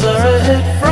to lose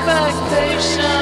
expectation.